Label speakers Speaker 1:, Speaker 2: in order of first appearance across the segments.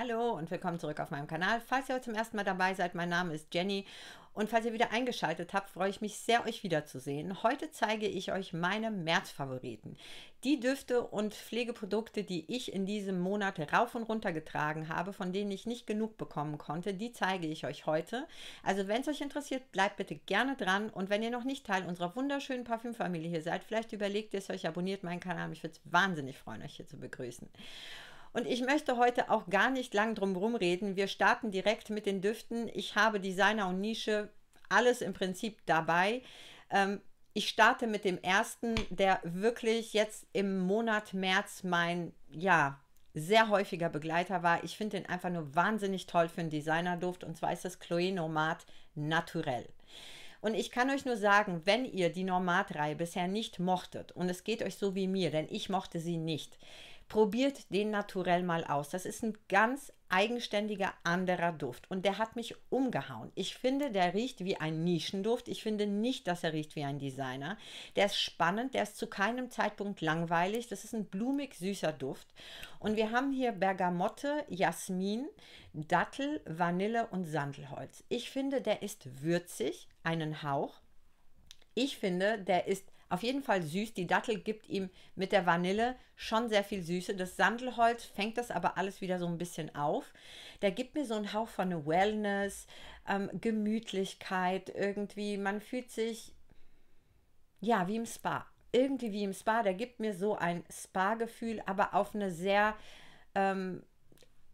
Speaker 1: Hallo und willkommen zurück auf meinem Kanal. Falls ihr heute zum ersten Mal dabei seid, mein Name ist Jenny und falls ihr wieder eingeschaltet habt, freue ich mich sehr, euch wiederzusehen. Heute zeige ich euch meine März-Favoriten. Die Düfte und Pflegeprodukte, die ich in diesem Monat rauf und runter getragen habe, von denen ich nicht genug bekommen konnte, die zeige ich euch heute. Also wenn es euch interessiert, bleibt bitte gerne dran und wenn ihr noch nicht Teil unserer wunderschönen Parfümfamilie hier seid, vielleicht überlegt ihr es euch, abonniert meinen Kanal. Mich würde es wahnsinnig freuen, euch hier zu begrüßen. Und ich möchte heute auch gar nicht lang drum herum reden. Wir starten direkt mit den Düften. Ich habe Designer und Nische, alles im Prinzip dabei. Ähm, ich starte mit dem ersten, der wirklich jetzt im Monat März mein, ja, sehr häufiger Begleiter war. Ich finde den einfach nur wahnsinnig toll für einen Designerduft und zwar ist das Chloé Nomad Naturell. Und ich kann euch nur sagen, wenn ihr die Nomad-Reihe bisher nicht mochtet und es geht euch so wie mir, denn ich mochte sie nicht, Probiert den naturell mal aus. Das ist ein ganz eigenständiger anderer Duft und der hat mich umgehauen. Ich finde, der riecht wie ein Nischenduft. Ich finde nicht, dass er riecht wie ein Designer. Der ist spannend, der ist zu keinem Zeitpunkt langweilig. Das ist ein blumig süßer Duft. Und wir haben hier Bergamotte, Jasmin, Dattel, Vanille und Sandelholz. Ich finde, der ist würzig, einen Hauch. Ich finde, der ist auf jeden Fall süß. Die Dattel gibt ihm mit der Vanille schon sehr viel Süße. Das Sandelholz fängt das aber alles wieder so ein bisschen auf. Der gibt mir so einen Hauch von Wellness, ähm, Gemütlichkeit irgendwie. Man fühlt sich ja wie im Spa. Irgendwie wie im Spa. Der gibt mir so ein Spa-Gefühl, aber auf eine sehr ähm,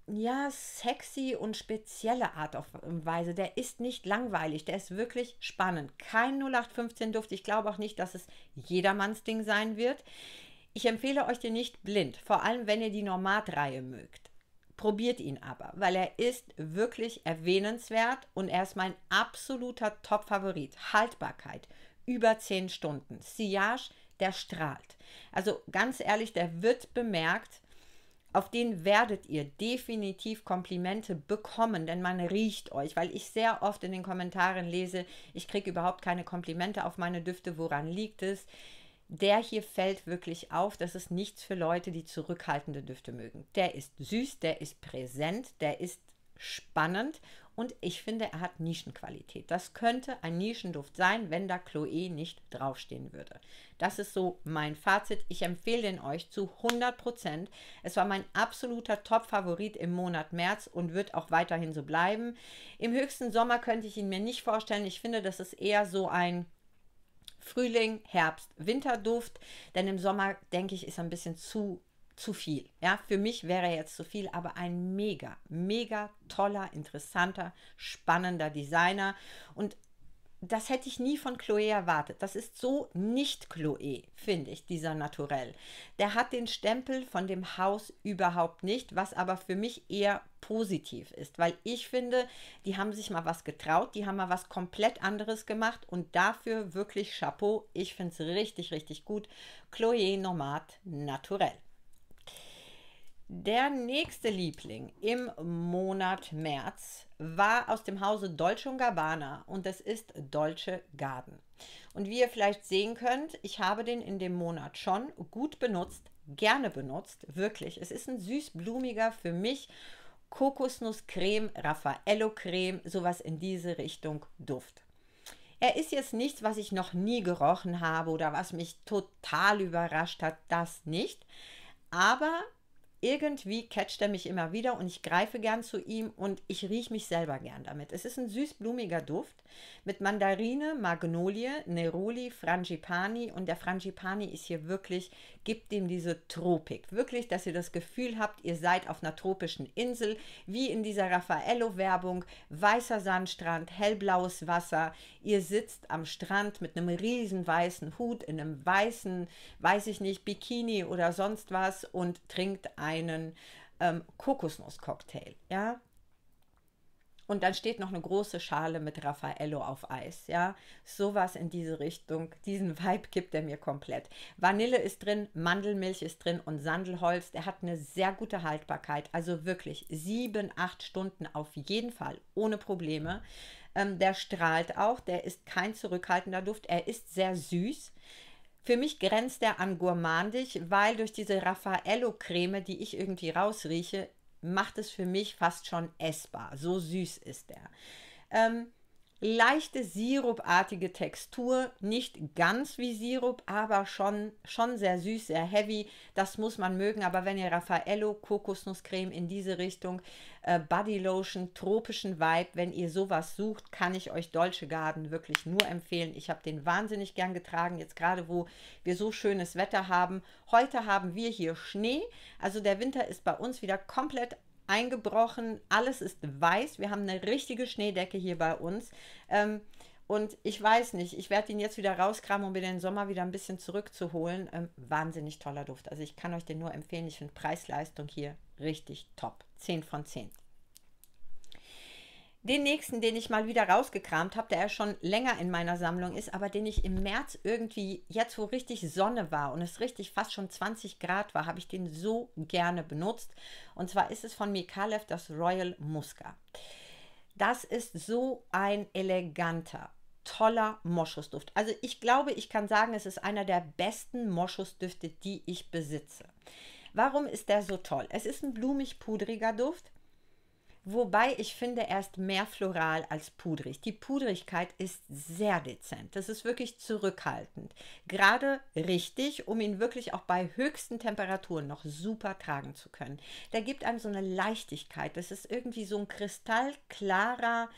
Speaker 1: ja, sexy und spezielle Art auf Weise. Der ist nicht langweilig, der ist wirklich spannend. Kein 0815 Duft. Ich glaube auch nicht, dass es jedermanns Ding sein wird. Ich empfehle euch den nicht blind, vor allem wenn ihr die Normat-Reihe mögt. Probiert ihn aber, weil er ist wirklich erwähnenswert und er ist mein absoluter Top-Favorit. Haltbarkeit über 10 Stunden. Sillage, der strahlt. Also ganz ehrlich, der wird bemerkt auf den werdet ihr definitiv Komplimente bekommen, denn man riecht euch, weil ich sehr oft in den Kommentaren lese, ich kriege überhaupt keine Komplimente auf meine Düfte, woran liegt es? Der hier fällt wirklich auf, das ist nichts für Leute, die zurückhaltende Düfte mögen. Der ist süß, der ist präsent, der ist spannend und ich finde, er hat Nischenqualität. Das könnte ein Nischenduft sein, wenn da Chloe nicht draufstehen würde. Das ist so mein Fazit. Ich empfehle den euch zu 100%. Es war mein absoluter Top-Favorit im Monat März und wird auch weiterhin so bleiben. Im höchsten Sommer könnte ich ihn mir nicht vorstellen. Ich finde, das ist eher so ein Frühling, Herbst, Winterduft, denn im Sommer, denke ich, ist er ein bisschen zu zu viel. Ja, für mich wäre jetzt zu viel, aber ein mega, mega toller, interessanter, spannender Designer und das hätte ich nie von Chloe erwartet. Das ist so nicht Chloe, finde ich, dieser Naturell. Der hat den Stempel von dem Haus überhaupt nicht, was aber für mich eher positiv ist, weil ich finde, die haben sich mal was getraut, die haben mal was komplett anderes gemacht und dafür wirklich Chapeau. Ich finde es richtig, richtig gut. Chloe Nomad Naturell. Der nächste Liebling im Monat März war aus dem Hause Dolce Gabbana und das ist Dolce Garden. Und wie ihr vielleicht sehen könnt, ich habe den in dem Monat schon gut benutzt, gerne benutzt, wirklich. Es ist ein süß-blumiger für mich Kokosnusscreme, Raffaello Creme, sowas in diese Richtung Duft. Er ist jetzt nichts, was ich noch nie gerochen habe oder was mich total überrascht hat, das nicht. Aber irgendwie catcht er mich immer wieder und ich greife gern zu ihm und ich rieche mich selber gern damit. Es ist ein süß-blumiger Duft mit Mandarine, Magnolie, Neroli, Frangipani und der Frangipani ist hier wirklich, gibt ihm diese Tropik. Wirklich, dass ihr das Gefühl habt, ihr seid auf einer tropischen Insel, wie in dieser Raffaello-Werbung, weißer Sandstrand, hellblaues Wasser, ihr sitzt am Strand mit einem riesen weißen Hut, in einem weißen, weiß ich nicht, Bikini oder sonst was und trinkt ein einen ähm, Kokosnusscocktail, ja. Und dann steht noch eine große Schale mit Raffaello auf Eis, ja. Sowas in diese Richtung. Diesen Vibe gibt er mir komplett. Vanille ist drin, Mandelmilch ist drin und Sandelholz. Der hat eine sehr gute Haltbarkeit. Also wirklich sieben, acht Stunden auf jeden Fall, ohne Probleme. Ähm, der strahlt auch. Der ist kein zurückhaltender Duft. Er ist sehr süß. Für mich grenzt er an gourmandig, weil durch diese Raffaello-Creme, die ich irgendwie rausrieche, macht es für mich fast schon essbar. So süß ist er. Ähm, leichte sirupartige Textur, nicht ganz wie Sirup, aber schon, schon sehr süß, sehr heavy. Das muss man mögen, aber wenn ihr Raffaello Kokosnusscreme in diese Richtung, äh, Body Lotion, tropischen Vibe, wenn ihr sowas sucht, kann ich euch Dolce Garden wirklich nur empfehlen. Ich habe den wahnsinnig gern getragen, jetzt gerade wo wir so schönes Wetter haben. Heute haben wir hier Schnee, also der Winter ist bei uns wieder komplett eingebrochen, alles ist weiß. Wir haben eine richtige Schneedecke hier bei uns. Ähm, und ich weiß nicht, ich werde ihn jetzt wieder rauskramen, um mir den Sommer wieder ein bisschen zurückzuholen. Ähm, wahnsinnig toller Duft. Also ich kann euch den nur empfehlen. Ich finde Preis-Leistung hier richtig top. 10 von 10. Den nächsten, den ich mal wieder rausgekramt habe, der ja schon länger in meiner Sammlung ist, aber den ich im März irgendwie, jetzt wo richtig Sonne war und es richtig fast schon 20 Grad war, habe ich den so gerne benutzt. Und zwar ist es von Mikalev das Royal Musca. Das ist so ein eleganter, toller Moschusduft. Also ich glaube, ich kann sagen, es ist einer der besten Moschusdüfte, die ich besitze. Warum ist der so toll? Es ist ein blumig-pudriger Duft Wobei ich finde, er ist mehr floral als pudrig. Die Pudrigkeit ist sehr dezent. Das ist wirklich zurückhaltend. Gerade richtig, um ihn wirklich auch bei höchsten Temperaturen noch super tragen zu können. Der gibt einem so eine Leichtigkeit. Das ist irgendwie so ein kristallklarer,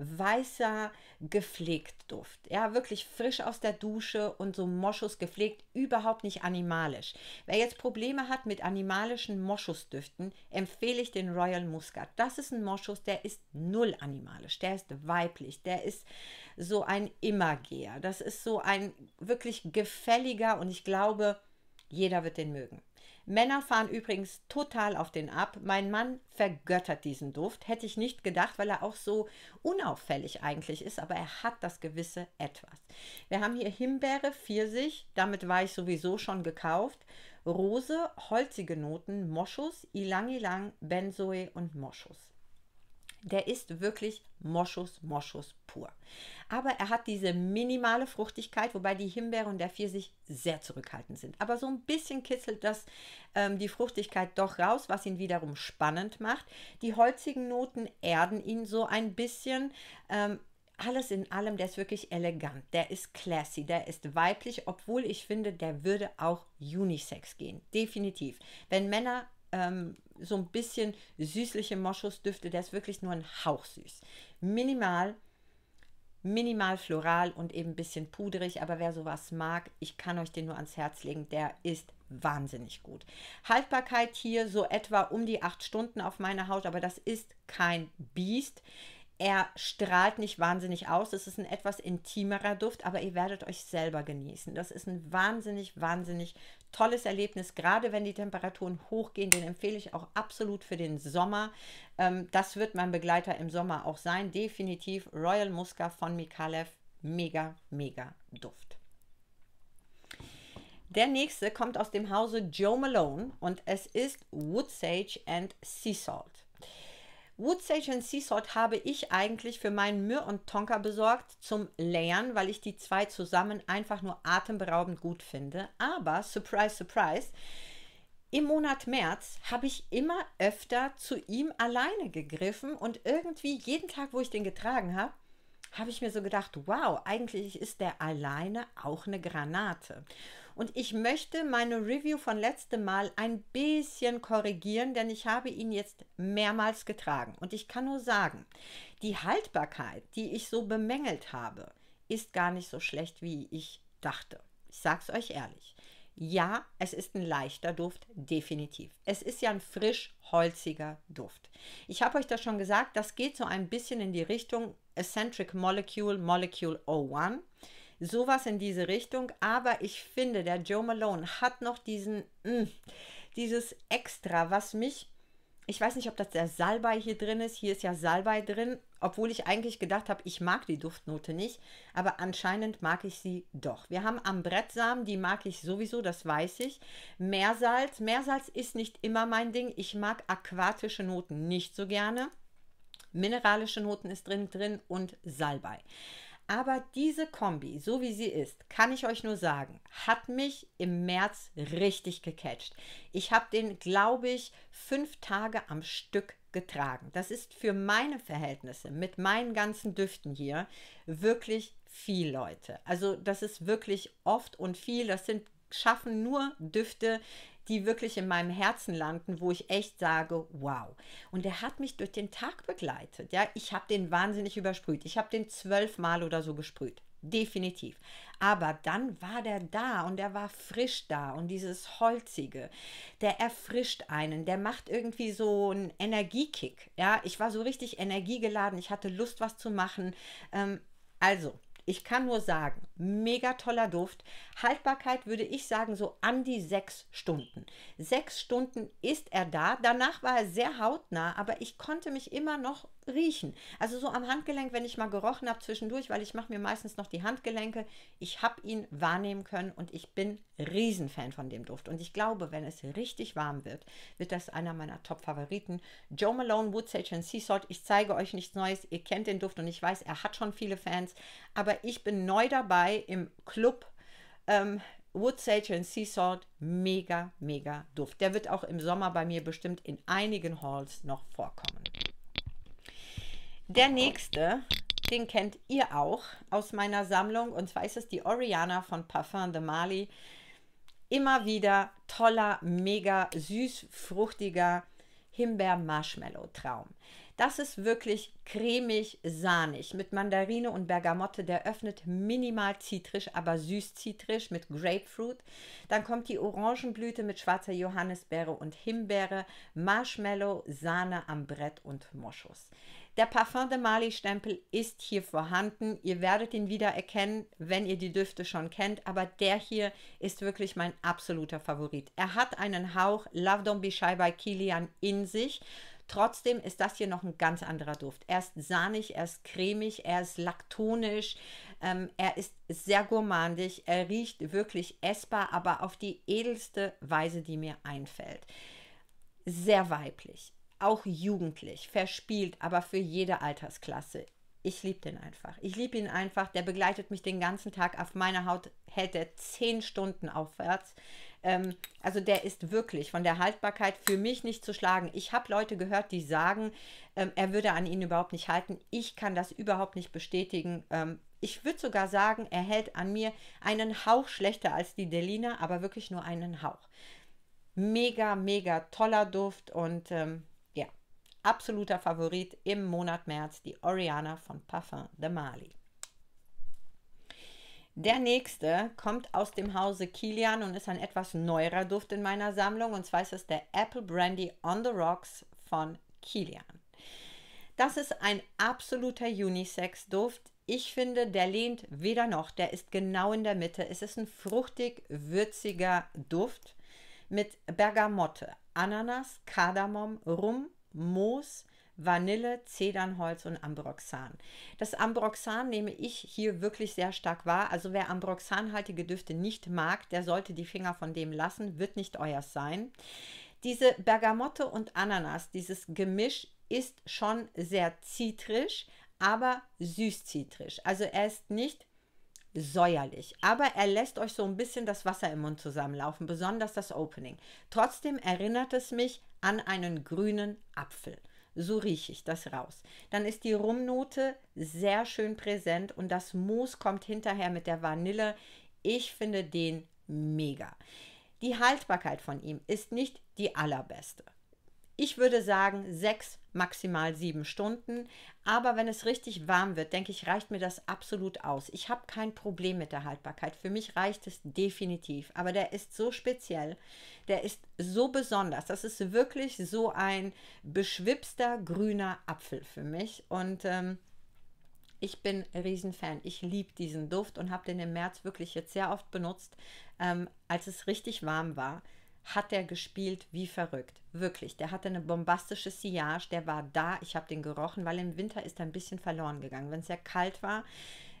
Speaker 1: weißer, gepflegt Duft. Ja, wirklich frisch aus der Dusche und so Moschus gepflegt, überhaupt nicht animalisch. Wer jetzt Probleme hat mit animalischen Moschusdüften, empfehle ich den Royal Muscat. Das ist ein Moschus, der ist null animalisch, der ist weiblich, der ist so ein Immergeher. Das ist so ein wirklich gefälliger und ich glaube, jeder wird den mögen. Männer fahren übrigens total auf den ab. Mein Mann vergöttert diesen Duft. Hätte ich nicht gedacht, weil er auch so unauffällig eigentlich ist, aber er hat das gewisse Etwas. Wir haben hier Himbeere, Pfirsich, damit war ich sowieso schon gekauft. Rose, holzige Noten, Moschus, Ilang-Ilang, Benzoe und Moschus. Der ist wirklich Moschus, Moschus pur. Aber er hat diese minimale Fruchtigkeit, wobei die Himbeere und der Pfirsich sehr zurückhaltend sind. Aber so ein bisschen kitzelt das ähm, die Fruchtigkeit doch raus, was ihn wiederum spannend macht. Die holzigen Noten erden ihn so ein bisschen. Ähm, alles in allem, der ist wirklich elegant, der ist classy, der ist weiblich, obwohl ich finde, der würde auch Unisex gehen. Definitiv. Wenn Männer ähm, so ein bisschen süßliche Moschusdüfte, der ist wirklich nur ein Hauch süß. Minimal, minimal floral und eben ein bisschen pudrig, aber wer sowas mag, ich kann euch den nur ans Herz legen, der ist wahnsinnig gut. Haltbarkeit hier so etwa um die acht Stunden auf meiner Haut, aber das ist kein Biest. Er strahlt nicht wahnsinnig aus. Es ist ein etwas intimerer Duft, aber ihr werdet euch selber genießen. Das ist ein wahnsinnig, wahnsinnig tolles Erlebnis, gerade wenn die Temperaturen hochgehen. Den empfehle ich auch absolut für den Sommer. Ähm, das wird mein Begleiter im Sommer auch sein. Definitiv Royal Musca von Mikalev. Mega, mega Duft. Der nächste kommt aus dem Hause Joe Malone und es ist Wood Sage and Sea Salt. Wood Sage and Sea habe ich eigentlich für meinen Myrrh und Tonka besorgt zum Layern, weil ich die zwei zusammen einfach nur atemberaubend gut finde. Aber, surprise, surprise, im Monat März habe ich immer öfter zu ihm alleine gegriffen und irgendwie jeden Tag, wo ich den getragen habe, habe ich mir so gedacht, wow, eigentlich ist der alleine auch eine Granate. Und ich möchte meine Review von letztem Mal ein bisschen korrigieren, denn ich habe ihn jetzt mehrmals getragen. Und ich kann nur sagen, die Haltbarkeit, die ich so bemängelt habe, ist gar nicht so schlecht, wie ich dachte. Ich sage es euch ehrlich. Ja, es ist ein leichter Duft, definitiv. Es ist ja ein frisch holziger Duft. Ich habe euch das schon gesagt, das geht so ein bisschen in die Richtung Eccentric Molecule Molecule 01 sowas in diese Richtung. Aber ich finde, der Joe Malone hat noch diesen, mh, mm, dieses Extra, was mich, ich weiß nicht, ob das der Salbei hier drin ist. Hier ist ja Salbei drin, obwohl ich eigentlich gedacht habe, ich mag die Duftnote nicht. Aber anscheinend mag ich sie doch. Wir haben Ambrettsamen, die mag ich sowieso, das weiß ich. Meersalz. Meersalz ist nicht immer mein Ding. Ich mag aquatische Noten nicht so gerne. Mineralische Noten ist drin drin und Salbei. Aber diese Kombi, so wie sie ist, kann ich euch nur sagen, hat mich im März richtig gecatcht. Ich habe den, glaube ich, fünf Tage am Stück getragen. Das ist für meine Verhältnisse mit meinen ganzen Düften hier wirklich viel, Leute. Also das ist wirklich oft und viel. Das sind schaffen nur Düfte, die wirklich in meinem Herzen landen, wo ich echt sage, wow. Und der hat mich durch den Tag begleitet. Ja, ich habe den wahnsinnig übersprüht. Ich habe den zwölfmal oder so gesprüht. Definitiv. Aber dann war der da und der war frisch da und dieses Holzige, der erfrischt einen, der macht irgendwie so einen Energiekick. Ja, ich war so richtig energiegeladen, ich hatte Lust, was zu machen. Ähm, also, ich kann nur sagen, mega toller Duft. Haltbarkeit würde ich sagen so an die sechs Stunden. Sechs Stunden ist er da. Danach war er sehr hautnah, aber ich konnte mich immer noch riechen. Also so am Handgelenk, wenn ich mal gerochen habe zwischendurch, weil ich mache mir meistens noch die Handgelenke. Ich habe ihn wahrnehmen können und ich bin Riesenfan von dem Duft. Und ich glaube, wenn es richtig warm wird, wird das einer meiner Top-Favoriten. Joe Malone Wood Sage and Sea Salt. Ich zeige euch nichts Neues. Ihr kennt den Duft und ich weiß, er hat schon viele Fans. Aber ich bin neu dabei im Club. Ähm, Wood Sage and Sea Salt, mega, mega Duft. Der wird auch im Sommer bei mir bestimmt in einigen Halls noch vorkommen. Der nächste, den kennt ihr auch aus meiner Sammlung und zwar ist es die Oriana von Parfum de Mali. Immer wieder toller, mega süß, fruchtiger Himbeer-Marshmallow-Traum. Das ist wirklich cremig, sahnig mit Mandarine und Bergamotte. Der öffnet minimal zitrisch, aber süß zitrisch mit Grapefruit. Dann kommt die Orangenblüte mit schwarzer Johannisbeere und Himbeere, Marshmallow, Sahne am Brett und Moschus. Der Parfum de Mali Stempel ist hier vorhanden. Ihr werdet ihn wieder erkennen, wenn ihr die Düfte schon kennt. Aber der hier ist wirklich mein absoluter Favorit. Er hat einen Hauch Love Don't Be Shy by Kilian in sich. Trotzdem ist das hier noch ein ganz anderer Duft. Er ist sahnig, er ist cremig, er ist laktonisch, ähm, er ist sehr gourmandig, er riecht wirklich essbar, aber auf die edelste Weise, die mir einfällt. Sehr weiblich, auch jugendlich, verspielt, aber für jede Altersklasse. Ich liebe den einfach. Ich liebe ihn einfach. Der begleitet mich den ganzen Tag. Auf meiner Haut hält er zehn Stunden aufwärts. Ähm, also der ist wirklich von der Haltbarkeit für mich nicht zu schlagen. Ich habe Leute gehört, die sagen, ähm, er würde an ihn überhaupt nicht halten. Ich kann das überhaupt nicht bestätigen. Ähm, ich würde sogar sagen, er hält an mir einen Hauch schlechter als die Delina, aber wirklich nur einen Hauch. Mega, mega toller Duft und ähm, ja, absoluter Favorit im Monat März, die Oriana von Parfum de Mali. Der nächste kommt aus dem Hause Kilian und ist ein etwas neuerer Duft in meiner Sammlung. Und zwar ist es der Apple Brandy on the Rocks von Kilian. Das ist ein absoluter Unisex-Duft. Ich finde, der lehnt weder noch. Der ist genau in der Mitte. Es ist ein fruchtig, würziger Duft mit Bergamotte, Ananas, Kardamom, Rum, Moos, Vanille, Zedernholz und Ambroxan. Das Ambroxan nehme ich hier wirklich sehr stark wahr. Also wer ambroxanhaltige Düfte nicht mag, der sollte die Finger von dem lassen, wird nicht euers sein. Diese Bergamotte und Ananas, dieses Gemisch ist schon sehr zitrisch, aber süß-zitrisch. Also er ist nicht säuerlich, aber er lässt euch so ein bisschen das Wasser im Mund zusammenlaufen, besonders das Opening. Trotzdem erinnert es mich an einen grünen Apfel. So rieche ich das raus. Dann ist die Rumnote sehr schön präsent und das Moos kommt hinterher mit der Vanille. Ich finde den mega. Die Haltbarkeit von ihm ist nicht die allerbeste. Ich würde sagen sechs, maximal sieben Stunden. Aber wenn es richtig warm wird, denke ich, reicht mir das absolut aus. Ich habe kein Problem mit der Haltbarkeit. Für mich reicht es definitiv. Aber der ist so speziell, der ist so besonders. Das ist wirklich so ein beschwipster grüner Apfel für mich. Und ähm, ich bin Riesenfan. Ich liebe diesen Duft und habe den im März wirklich jetzt sehr oft benutzt, ähm, als es richtig warm war hat er gespielt wie verrückt. Wirklich, der hatte eine bombastische Sillage, der war da, ich habe den gerochen, weil im Winter ist er ein bisschen verloren gegangen. Wenn es sehr kalt war,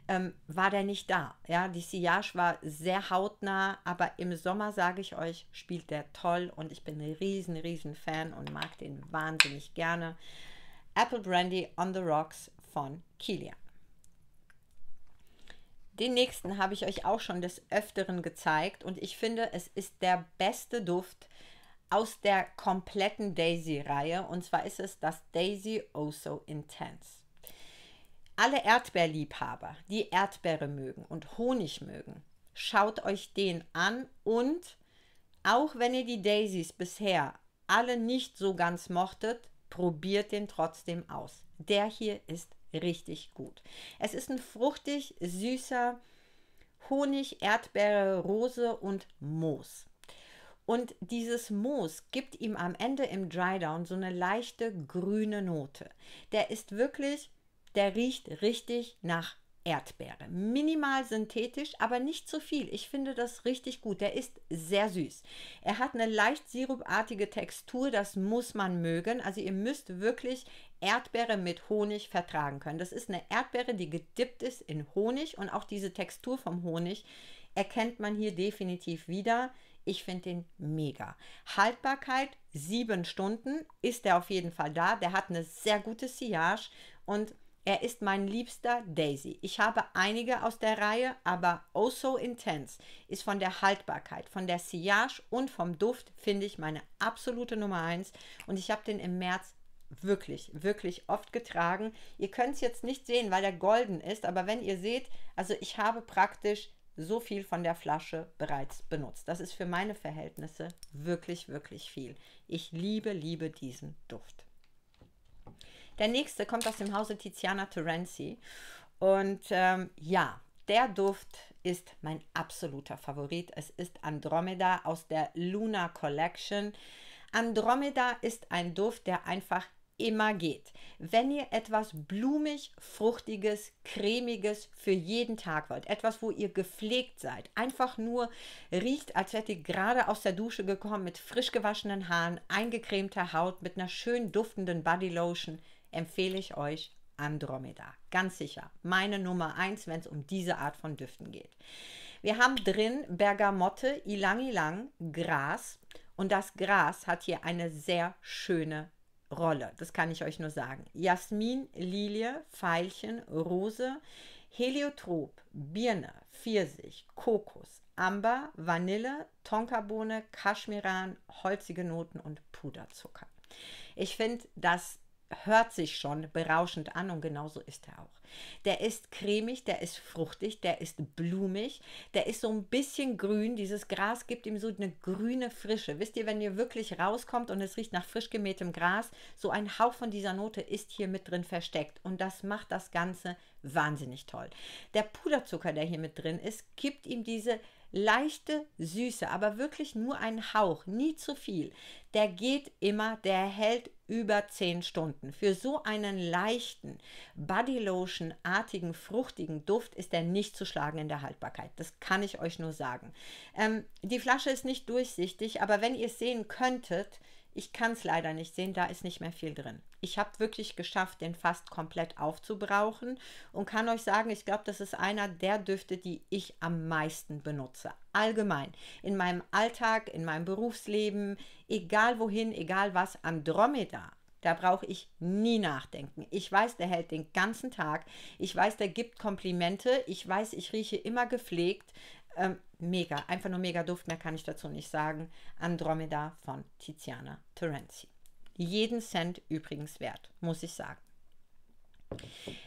Speaker 1: ähm, war der nicht da. Ja, die Sillage war sehr hautnah, aber im Sommer, sage ich euch, spielt der toll und ich bin ein riesen, riesen Fan und mag den wahnsinnig gerne. Apple Brandy on the Rocks von Kilian. Den nächsten habe ich euch auch schon des Öfteren gezeigt und ich finde, es ist der beste Duft aus der kompletten Daisy-Reihe und zwar ist es das Daisy Oh So Intense. Alle Erdbeerliebhaber, die Erdbeere mögen und Honig mögen, schaut euch den an und auch wenn ihr die Daisies bisher alle nicht so ganz mochtet, probiert den trotzdem aus. Der hier ist richtig gut. Es ist ein fruchtig, süßer Honig, Erdbeere, Rose und Moos. Und dieses Moos gibt ihm am Ende im Drydown so eine leichte grüne Note. Der ist wirklich, der riecht richtig nach Erdbeere. Minimal synthetisch, aber nicht zu viel. Ich finde das richtig gut. Der ist sehr süß. Er hat eine leicht sirupartige Textur, das muss man mögen. Also ihr müsst wirklich Erdbeere mit Honig vertragen können. Das ist eine Erdbeere, die gedippt ist in Honig und auch diese Textur vom Honig erkennt man hier definitiv wieder. Ich finde den mega. Haltbarkeit sieben Stunden ist er auf jeden Fall da. Der hat eine sehr gute Sillage und er ist mein liebster Daisy. Ich habe einige aus der Reihe, aber Oh So Intense ist von der Haltbarkeit, von der Sillage und vom Duft, finde ich, meine absolute Nummer 1. Und ich habe den im März wirklich, wirklich oft getragen. Ihr könnt es jetzt nicht sehen, weil der golden ist, aber wenn ihr seht, also ich habe praktisch so viel von der Flasche bereits benutzt. Das ist für meine Verhältnisse wirklich, wirklich viel. Ich liebe, liebe diesen Duft. Der nächste kommt aus dem Hause Tiziana Terenzi. Und ähm, ja, der Duft ist mein absoluter Favorit. Es ist Andromeda aus der Luna Collection. Andromeda ist ein Duft, der einfach immer geht. Wenn ihr etwas blumig, fruchtiges, cremiges für jeden Tag wollt, etwas, wo ihr gepflegt seid, einfach nur riecht, als wärt ihr gerade aus der Dusche gekommen mit frisch gewaschenen Haaren, eingecremter Haut, mit einer schön duftenden Bodylotion, empfehle ich euch Andromeda. Ganz sicher. Meine Nummer eins, wenn es um diese Art von Düften geht. Wir haben drin Bergamotte, Ilang Ilang, Gras. Und das Gras hat hier eine sehr schöne Rolle. Das kann ich euch nur sagen. Jasmin, Lilie, Veilchen, Rose, Heliotrop, Birne, Pfirsich, Kokos, Amber, Vanille, Tonkabohne, Kaschmiran, holzige Noten und Puderzucker. Ich finde, das hört sich schon berauschend an und genauso ist er auch. Der ist cremig, der ist fruchtig, der ist blumig, der ist so ein bisschen grün. Dieses Gras gibt ihm so eine grüne Frische. Wisst ihr, wenn ihr wirklich rauskommt und es riecht nach frisch gemähtem Gras, so ein Hauch von dieser Note ist hier mit drin versteckt und das macht das Ganze wahnsinnig toll. Der Puderzucker, der hier mit drin ist, gibt ihm diese leichte Süße, aber wirklich nur ein Hauch, nie zu viel. Der geht immer, der hält über 10 Stunden. Für so einen leichten, Bodylotion-artigen, fruchtigen Duft ist er nicht zu schlagen in der Haltbarkeit. Das kann ich euch nur sagen. Ähm, die Flasche ist nicht durchsichtig, aber wenn ihr es sehen könntet, ich kann es leider nicht sehen, da ist nicht mehr viel drin. Ich habe wirklich geschafft, den fast komplett aufzubrauchen und kann euch sagen, ich glaube, das ist einer der Düfte, die ich am meisten benutze. Allgemein. In meinem Alltag, in meinem Berufsleben, egal wohin, egal was, Andromeda. Da brauche ich nie nachdenken. Ich weiß, der hält den ganzen Tag. Ich weiß, der gibt Komplimente. Ich weiß, ich rieche immer gepflegt. Ähm, mega, einfach nur mega Duft, mehr kann ich dazu nicht sagen. Andromeda von Tiziana Terenzi. Jeden Cent übrigens wert, muss ich sagen.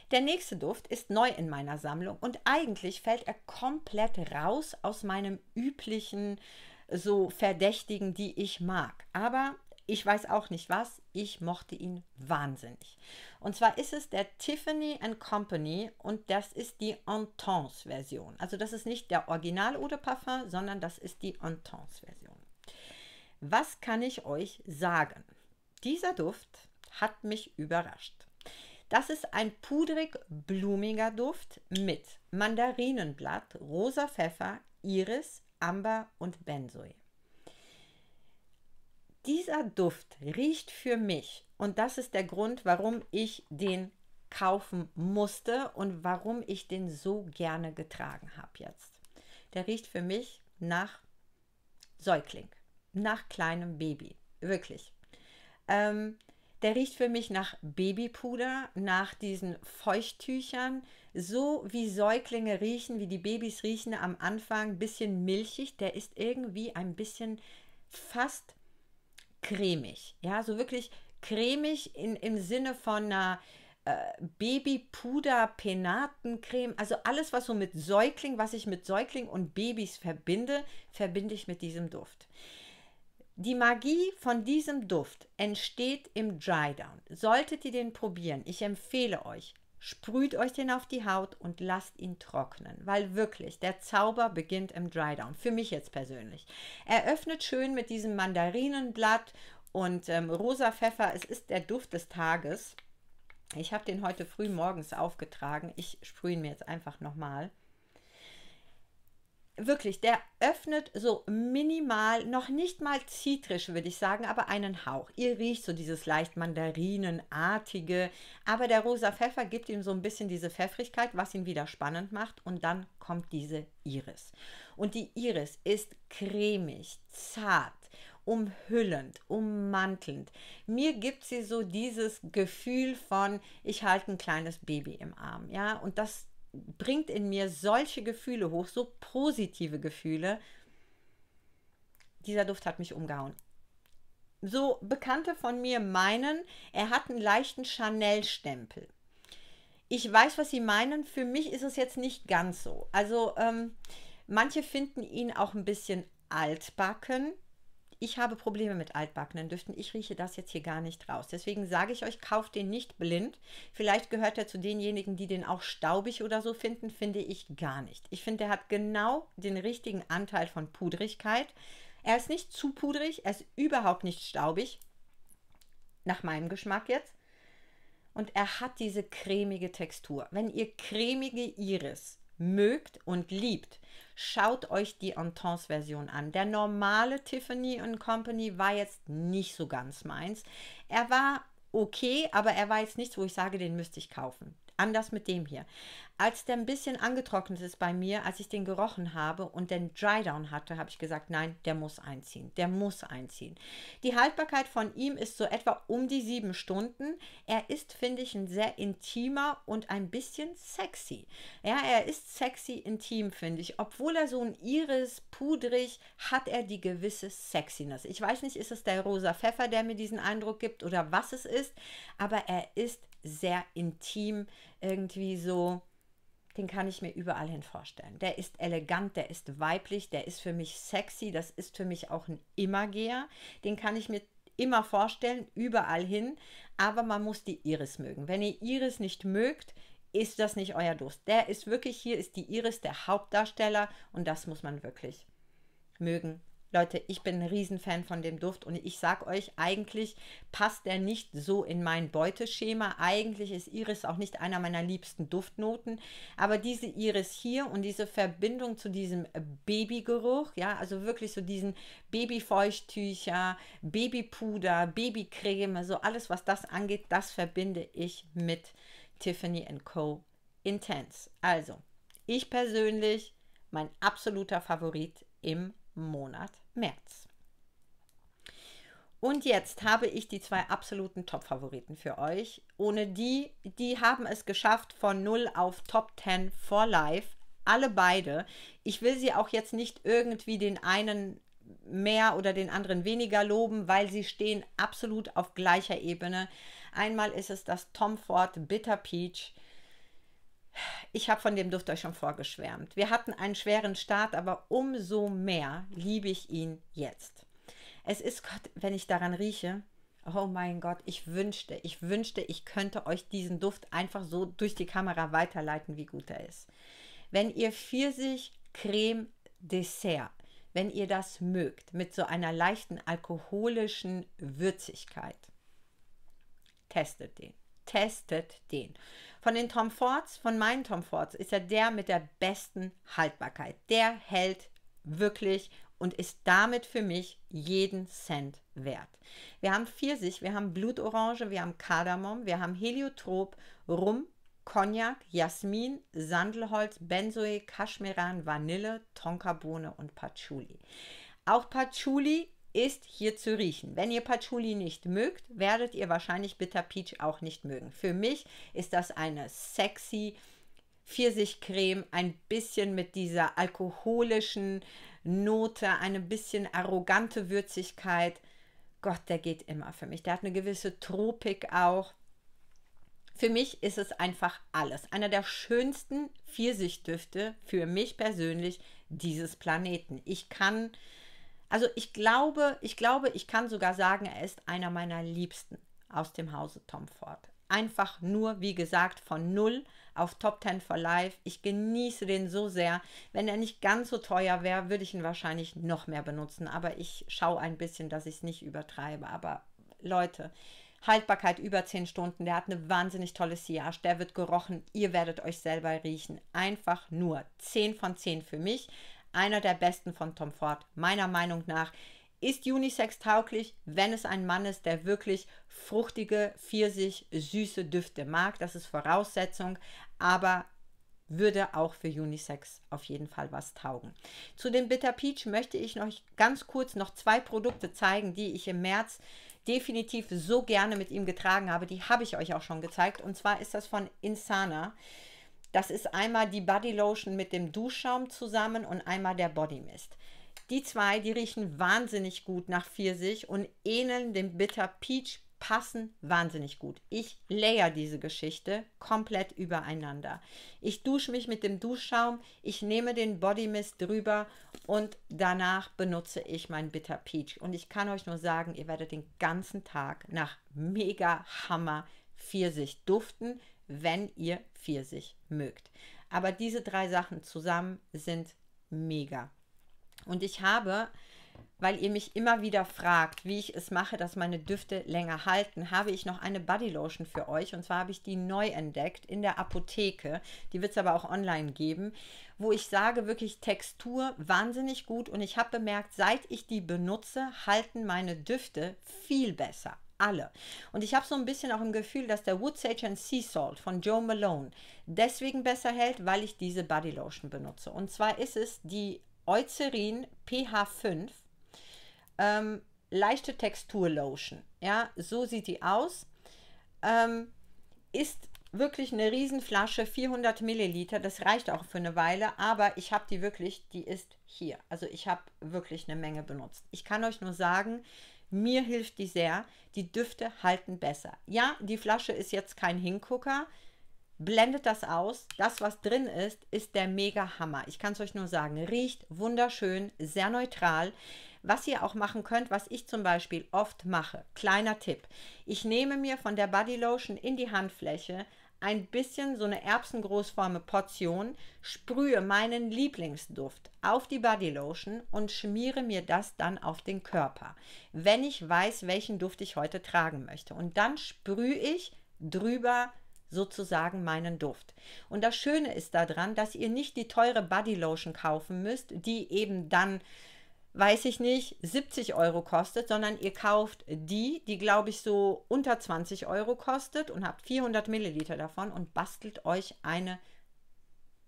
Speaker 1: Der nächste Duft ist neu in meiner Sammlung und eigentlich fällt er komplett raus aus meinem üblichen so Verdächtigen, die ich mag. Aber ich weiß auch nicht was, ich mochte ihn wahnsinnig. Und zwar ist es der Tiffany Company und das ist die Entente-Version. Also das ist nicht der Original Eau de Parfum, sondern das ist die Entente-Version. Was kann ich euch sagen? Dieser Duft hat mich überrascht. Das ist ein pudrig-blumiger Duft mit Mandarinenblatt, rosa Pfeffer, Iris, Amber und Benzoe. Dieser Duft riecht für mich und das ist der Grund, warum ich den kaufen musste und warum ich den so gerne getragen habe jetzt. Der riecht für mich nach Säugling, nach kleinem Baby, wirklich. Ähm, Der riecht für mich nach Babypuder, nach diesen Feuchttüchern, so wie Säuglinge riechen, wie die Babys riechen am Anfang, bisschen milchig. Der ist irgendwie ein bisschen fast cremig. Ja, so wirklich cremig in, im Sinne von einer äh, Babypuder-Penatencreme. Also alles, was so mit Säugling, was ich mit Säugling und Babys verbinde, verbinde ich mit diesem Duft. Die Magie von diesem Duft entsteht im Dry Down. Solltet ihr den probieren, ich empfehle euch, sprüht euch den auf die Haut und lasst ihn trocknen, weil wirklich der Zauber beginnt im Dry Down. Für mich jetzt persönlich. Er öffnet schön mit diesem Mandarinenblatt und ähm, rosa Pfeffer. Es ist der Duft des Tages. Ich habe den heute früh morgens aufgetragen. Ich sprühe ihn mir jetzt einfach nochmal wirklich, der öffnet so minimal, noch nicht mal zitrisch, würde ich sagen, aber einen Hauch. Ihr riecht so dieses leicht mandarinenartige, aber der rosa Pfeffer gibt ihm so ein bisschen diese Pfeffrigkeit, was ihn wieder spannend macht. Und dann kommt diese Iris. Und die Iris ist cremig, zart, umhüllend, ummantelnd. Mir gibt sie so dieses Gefühl von, ich halte ein kleines Baby im Arm, ja, und das bringt in mir solche Gefühle hoch, so positive Gefühle. Dieser Duft hat mich umgehauen. So Bekannte von mir meinen, er hat einen leichten Chanel-Stempel. Ich weiß, was sie meinen. Für mich ist es jetzt nicht ganz so. Also ähm, manche finden ihn auch ein bisschen altbacken ich habe Probleme mit altbackenen Düften. Ich rieche das jetzt hier gar nicht raus. Deswegen sage ich euch, kauft den nicht blind. Vielleicht gehört er zu denjenigen, die den auch staubig oder so finden. Finde ich gar nicht. Ich finde, er hat genau den richtigen Anteil von Pudrigkeit. Er ist nicht zu pudrig, er ist überhaupt nicht staubig. Nach meinem Geschmack jetzt. Und er hat diese cremige Textur. Wenn ihr cremige Iris mögt und liebt, schaut euch die Entente-Version an. Der normale Tiffany Company war jetzt nicht so ganz meins. Er war okay, aber er war jetzt nichts, wo ich sage, den müsste ich kaufen. Anders mit dem hier. Als der ein bisschen angetrocknet ist bei mir, als ich den gerochen habe und den Dry Down hatte, habe ich gesagt, nein, der muss einziehen. Der muss einziehen. Die Haltbarkeit von ihm ist so etwa um die sieben Stunden. Er ist, finde ich, ein sehr intimer und ein bisschen sexy. Ja, er ist sexy intim, finde ich. Obwohl er so ein Iris pudrig, hat er die gewisse Sexiness. Ich weiß nicht, ist es der rosa Pfeffer, der mir diesen Eindruck gibt oder was es ist, aber er ist sehr intim, irgendwie so, den kann ich mir überall hin vorstellen. Der ist elegant, der ist weiblich, der ist für mich sexy, das ist für mich auch ein Immergeher. Den kann ich mir immer vorstellen, überall hin, aber man muss die Iris mögen. Wenn ihr Iris nicht mögt, ist das nicht euer Durst. Der ist wirklich, hier ist die Iris der Hauptdarsteller und das muss man wirklich mögen Leute, ich bin ein Riesenfan von dem Duft und ich sag euch, eigentlich passt der nicht so in mein Beuteschema. Eigentlich ist Iris auch nicht einer meiner liebsten Duftnoten, aber diese Iris hier und diese Verbindung zu diesem Babygeruch, ja, also wirklich so diesen Babyfeuchttücher, Babypuder, Babycreme, so alles, was das angeht, das verbinde ich mit Tiffany Co. Intense. Also, ich persönlich, mein absoluter Favorit im Monat März. Und jetzt habe ich die zwei absoluten Top-Favoriten für euch. Ohne die, die haben es geschafft von 0 auf Top 10 for Life. Alle beide. Ich will sie auch jetzt nicht irgendwie den einen mehr oder den anderen weniger loben, weil sie stehen absolut auf gleicher Ebene. Einmal ist es das Tom Ford Bitter Peach ich habe von dem Duft euch schon vorgeschwärmt. Wir hatten einen schweren Start, aber umso mehr liebe ich ihn jetzt. Es ist Gott, wenn ich daran rieche, oh mein Gott, ich wünschte, ich wünschte, ich könnte euch diesen Duft einfach so durch die Kamera weiterleiten, wie gut er ist. Wenn ihr Pfirsich Creme Dessert, wenn ihr das mögt, mit so einer leichten alkoholischen Würzigkeit, testet den. Testet den. Von den Tom Fords, von meinen Tom Fords, ist er der mit der besten Haltbarkeit. Der hält wirklich und ist damit für mich jeden Cent wert. Wir haben Pfirsich, wir haben Blutorange, wir haben Kardamom, wir haben Heliotrop, Rum, Cognac, Jasmin, Sandelholz, Benzoe, Kaschmeran, Vanille, Tonkabohne und Patchouli. Auch Patchouli ist hier zu riechen. Wenn ihr Patchouli nicht mögt, werdet ihr wahrscheinlich Bitter Peach auch nicht mögen. Für mich ist das eine sexy Pfirsichcreme, ein bisschen mit dieser alkoholischen Note, eine bisschen arrogante Würzigkeit. Gott, der geht immer für mich. Der hat eine gewisse Tropik auch. Für mich ist es einfach alles. Einer der schönsten Pfirsichtüfte für mich persönlich dieses Planeten. Ich kann, also ich glaube, ich glaube, ich kann sogar sagen, er ist einer meiner Liebsten aus dem Hause Tom Ford. Einfach nur, wie gesagt, von null auf Top 10 for Life. Ich genieße den so sehr. Wenn er nicht ganz so teuer wäre, würde ich ihn wahrscheinlich noch mehr benutzen. Aber ich schaue ein bisschen, dass ich es nicht übertreibe. Aber Leute, Haltbarkeit über 10 Stunden. Der hat eine wahnsinnig tolle Sillage. Der wird gerochen. Ihr werdet euch selber riechen. Einfach nur 10 von 10 für mich. Einer der besten von Tom Ford, meiner Meinung nach. Ist Unisex tauglich, wenn es ein Mann ist, der wirklich fruchtige, pfirsich, süße Düfte mag. Das ist Voraussetzung. Aber würde auch für Unisex auf jeden Fall was taugen. Zu dem Bitter Peach möchte ich noch ganz kurz noch zwei Produkte zeigen, die ich im März definitiv so gerne mit ihm getragen habe. Die habe ich euch auch schon gezeigt. Und zwar ist das von Insana. Das ist einmal die Body Lotion mit dem Duschschaum zusammen und einmal der Body Mist. Die zwei, die riechen wahnsinnig gut nach Pfirsich und ähneln dem Bitter Peach passen wahnsinnig gut. Ich layer diese Geschichte komplett übereinander. Ich dusche mich mit dem Duschschaum, ich nehme den Body Mist drüber und danach benutze ich mein Bitter Peach. Und ich kann euch nur sagen, ihr werdet den ganzen Tag nach mega Hammer Pfirsich duften, wenn ihr Pfirsich mögt. Aber diese drei Sachen zusammen sind mega. Und ich habe weil ihr mich immer wieder fragt, wie ich es mache, dass meine Düfte länger halten, habe ich noch eine Bodylotion für euch. Und zwar habe ich die neu entdeckt in der Apotheke. Die wird es aber auch online geben, wo ich sage, wirklich Textur wahnsinnig gut. Und ich habe bemerkt, seit ich die benutze, halten meine Düfte viel besser alle. Und ich habe so ein bisschen auch im Gefühl, dass der Wood Sage and Sea Salt von Joe Malone deswegen besser hält, weil ich diese Bodylotion benutze. Und zwar ist es die Eucerin PH5 ähm, leichte Texturlotion. Ja, so sieht die aus. Ähm, ist wirklich eine Riesenflasche, 400 Milliliter. Das reicht auch für eine Weile, aber ich habe die wirklich, die ist hier. Also ich habe wirklich eine Menge benutzt. Ich kann euch nur sagen, mir hilft die sehr. Die Düfte halten besser. Ja, die Flasche ist jetzt kein Hingucker. Blendet das aus. Das, was drin ist, ist der mega Hammer. Ich kann es euch nur sagen. Riecht wunderschön, sehr neutral. Was ihr auch machen könnt, was ich zum Beispiel oft mache, kleiner Tipp. Ich nehme mir von der Body Lotion in die Handfläche ein bisschen so eine erbsengroßforme Portion, sprühe meinen Lieblingsduft auf die Body Lotion und schmiere mir das dann auf den Körper, wenn ich weiß, welchen Duft ich heute tragen möchte. Und dann sprühe ich drüber sozusagen meinen Duft. Und das Schöne ist daran, dass ihr nicht die teure Body Lotion kaufen müsst, die eben dann weiß ich nicht, 70 Euro kostet, sondern ihr kauft die, die glaube ich so unter 20 Euro kostet und habt 400 Milliliter davon und bastelt euch eine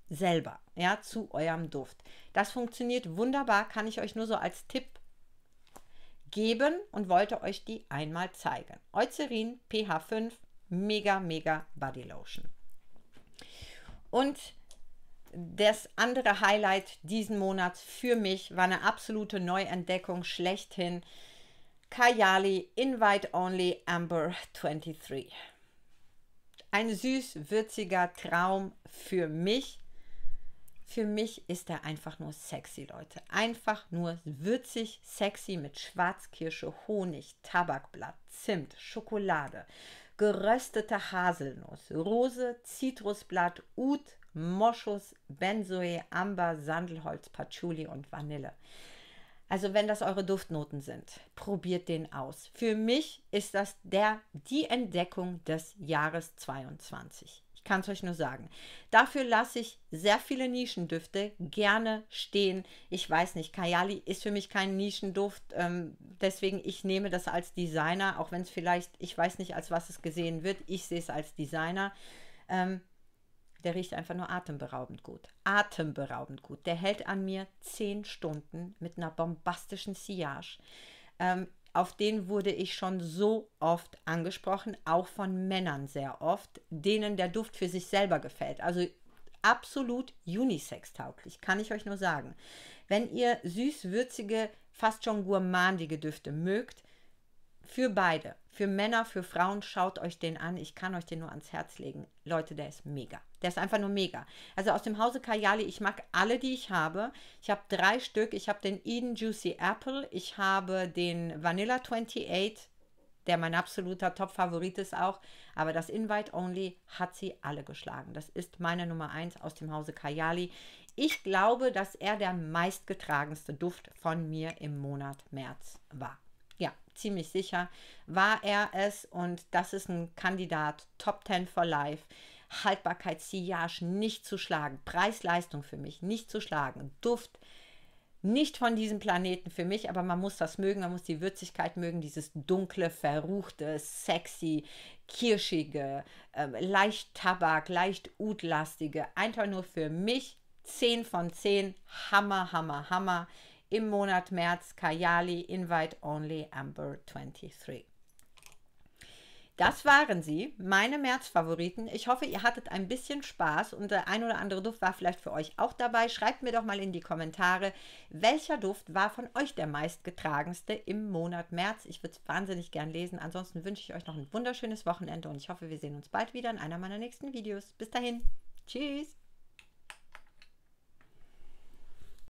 Speaker 1: selber, ja, zu eurem Duft. Das funktioniert wunderbar, kann ich euch nur so als Tipp geben und wollte euch die einmal zeigen. Eucerin pH5 Mega, Mega Body Lotion. Und das andere Highlight diesen Monats für mich war eine absolute Neuentdeckung schlechthin. Kayali Invite Only Amber 23. Ein süß-würziger Traum für mich. Für mich ist er einfach nur sexy, Leute. Einfach nur würzig, sexy mit Schwarzkirsche, Honig, Tabakblatt, Zimt, Schokolade, geröstete Haselnuss, Rose, Zitrusblatt, Oud, Moschus, Benzoe, Amber, Sandelholz, Patchouli und Vanille. Also wenn das eure Duftnoten sind, probiert den aus. Für mich ist das der, die Entdeckung des Jahres 22. Ich kann es euch nur sagen. Dafür lasse ich sehr viele Nischendüfte gerne stehen. Ich weiß nicht, Kayali ist für mich kein Nischenduft. Ähm, deswegen, ich nehme das als Designer, auch wenn es vielleicht, ich weiß nicht, als was es gesehen wird. Ich sehe es als Designer. Ähm, der riecht einfach nur atemberaubend gut. Atemberaubend gut. Der hält an mir zehn Stunden mit einer bombastischen Sillage. Ähm, auf den wurde ich schon so oft angesprochen, auch von Männern sehr oft, denen der Duft für sich selber gefällt. Also absolut unisex-tauglich, kann ich euch nur sagen. Wenn ihr süß-würzige, fast schon gourmandige Düfte mögt, für beide, für Männer, für Frauen, schaut euch den an. Ich kann euch den nur ans Herz legen. Leute, der ist mega. Der ist einfach nur mega. Also aus dem Hause Kayali, ich mag alle, die ich habe. Ich habe drei Stück. Ich habe den Eden Juicy Apple. Ich habe den Vanilla 28, der mein absoluter Top-Favorit ist auch. Aber das Invite Only hat sie alle geschlagen. Das ist meine Nummer 1 aus dem Hause Kayali. Ich glaube, dass er der meistgetragenste Duft von mir im Monat März war. Ja, ziemlich sicher war er es und das ist ein Kandidat Top 10 for Life. Haltbarkeit Sillage nicht zu schlagen, Preis-Leistung für mich nicht zu schlagen, Duft nicht von diesem Planeten für mich, aber man muss das mögen, man muss die Würzigkeit mögen, dieses dunkle, verruchte, sexy, kirschige, äh, leicht Tabak, leicht Udlastige, einfach nur für mich 10 von 10, Hammer, Hammer, Hammer im Monat März Kayali Invite Only Amber 23. Das waren sie, meine März-Favoriten. Ich hoffe, ihr hattet ein bisschen Spaß und der ein oder andere Duft war vielleicht für euch auch dabei. Schreibt mir doch mal in die Kommentare, welcher Duft war von euch der meistgetragenste im Monat März. Ich würde es wahnsinnig gern lesen. Ansonsten wünsche ich euch noch ein wunderschönes Wochenende und ich hoffe, wir sehen uns bald wieder in einer meiner nächsten Videos. Bis dahin, tschüss!